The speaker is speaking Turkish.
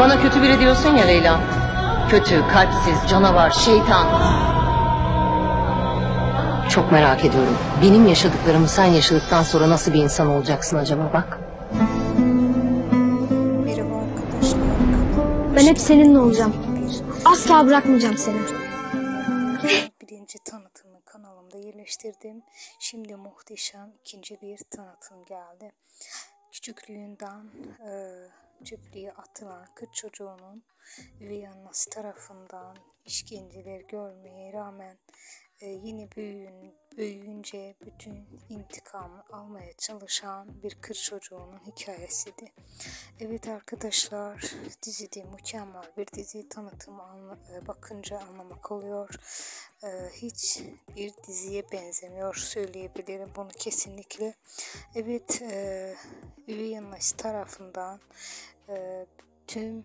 Bana kötü biri diyorsun ya Leyla. Kötü, kalpsiz, canavar, şeytan. Çok merak ediyorum. Benim yaşadıklarımı sen yaşadıktan sonra nasıl bir insan olacaksın acaba bak. Ben hep seninle olacağım. Asla bırakmayacağım seni. Birinci tanıtımı kanalımda yerleştirdim. Şimdi muhteşem ikinci bir tanıtım geldi. Küçüklüğünden e, çöplüğe atılan kız çocuğunun üvey annesi tarafından işkenceler görmeye rağmen e, yine büyüyün, büyüyünce bütün intikamı almaya çalışan bir kız çocuğunun hikayesiydi. Evet arkadaşlar dizide mükemmel bir dizi tanıtımı anla- e, bakınca anlamak oluyor. E, hiç bir diziye benzemiyor söyleyebilirim bunu kesinlikle. Evet e, üvey annesi tarafından e, tüm